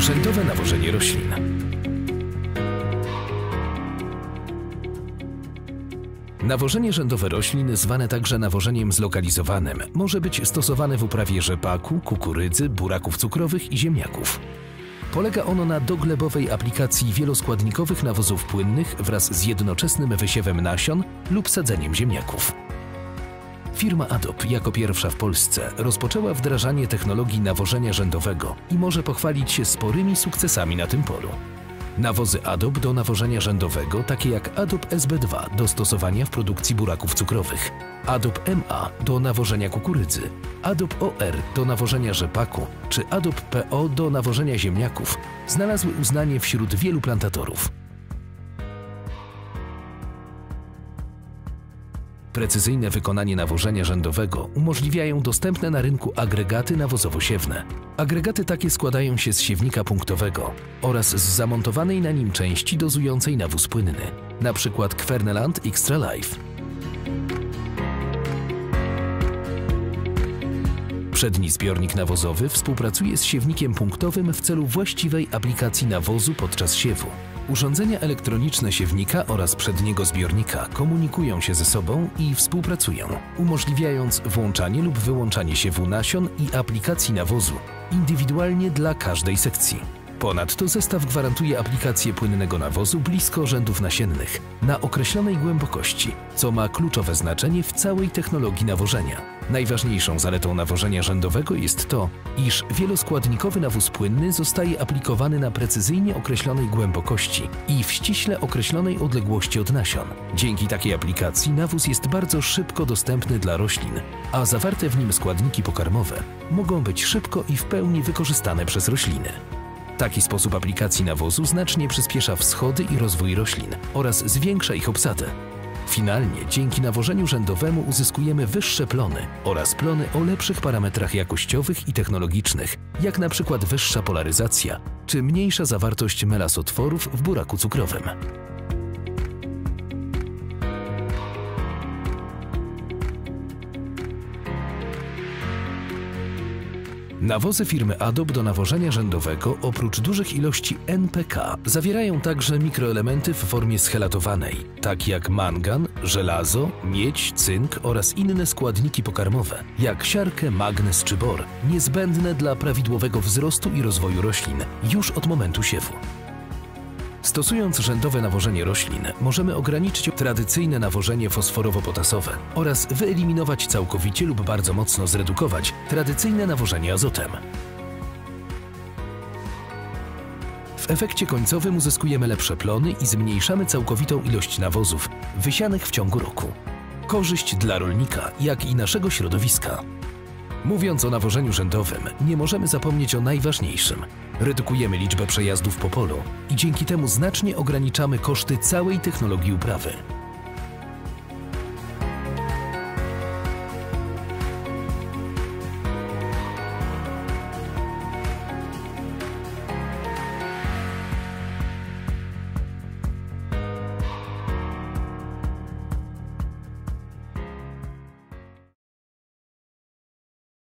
Rzędowe nawożenie roślin. Nawożenie rzędowe roślin, zwane także nawożeniem zlokalizowanym, może być stosowane w uprawie rzepaku, kukurydzy, buraków cukrowych i ziemniaków. Polega ono na doglebowej aplikacji wieloskładnikowych nawozów płynnych wraz z jednoczesnym wysiewem nasion lub sadzeniem ziemniaków. Firma Adobe jako pierwsza w Polsce rozpoczęła wdrażanie technologii nawożenia rzędowego i może pochwalić się sporymi sukcesami na tym polu. Nawozy Adobe do nawożenia rzędowego, takie jak Adobe SB2 do stosowania w produkcji buraków cukrowych, Adobe MA do nawożenia kukurydzy, Adobe OR do nawożenia rzepaku czy Adobe PO do nawożenia ziemniaków znalazły uznanie wśród wielu plantatorów. Precyzyjne wykonanie nawożenia rzędowego umożliwiają dostępne na rynku agregaty nawozowo-siewne. Agregaty takie składają się z siewnika punktowego oraz z zamontowanej na nim części dozującej nawóz płynny, np. Kverneland Extra Life. Przedni zbiornik nawozowy współpracuje z siewnikiem punktowym w celu właściwej aplikacji nawozu podczas siewu. Urządzenia elektroniczne siewnika oraz przedniego zbiornika komunikują się ze sobą i współpracują, umożliwiając włączanie lub wyłączanie siewu nasion i aplikacji nawozu indywidualnie dla każdej sekcji. Ponadto zestaw gwarantuje aplikację płynnego nawozu blisko rzędów nasiennych na określonej głębokości, co ma kluczowe znaczenie w całej technologii nawożenia. Najważniejszą zaletą nawożenia rzędowego jest to, iż wieloskładnikowy nawóz płynny zostaje aplikowany na precyzyjnie określonej głębokości i w ściśle określonej odległości od nasion. Dzięki takiej aplikacji nawóz jest bardzo szybko dostępny dla roślin, a zawarte w nim składniki pokarmowe mogą być szybko i w pełni wykorzystane przez rośliny. Taki sposób aplikacji nawozu znacznie przyspiesza wschody i rozwój roślin oraz zwiększa ich obsadę. Finalnie dzięki nawożeniu rzędowemu uzyskujemy wyższe plony oraz plony o lepszych parametrach jakościowych i technologicznych, jak na przykład wyższa polaryzacja czy mniejsza zawartość melasotworów w buraku cukrowym. Nawozy firmy Adobe do nawożenia rzędowego oprócz dużych ilości NPK zawierają także mikroelementy w formie schelatowanej, takie jak mangan, żelazo, miedź, cynk oraz inne składniki pokarmowe, jak siarkę, magnez czy bor, niezbędne dla prawidłowego wzrostu i rozwoju roślin już od momentu siewu. Stosując rzędowe nawożenie roślin, możemy ograniczyć tradycyjne nawożenie fosforowo-potasowe oraz wyeliminować całkowicie lub bardzo mocno zredukować tradycyjne nawożenie azotem. W efekcie końcowym uzyskujemy lepsze plony i zmniejszamy całkowitą ilość nawozów wysianych w ciągu roku. Korzyść dla rolnika, jak i naszego środowiska. Mówiąc o nawożeniu rzędowym, nie możemy zapomnieć o najważniejszym. Redukujemy liczbę przejazdów po polu i dzięki temu znacznie ograniczamy koszty całej technologii uprawy.